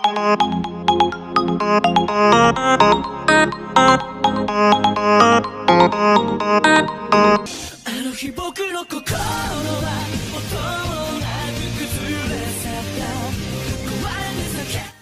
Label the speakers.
Speaker 1: あの日僕の心は音もなく崩れ去った。壊れ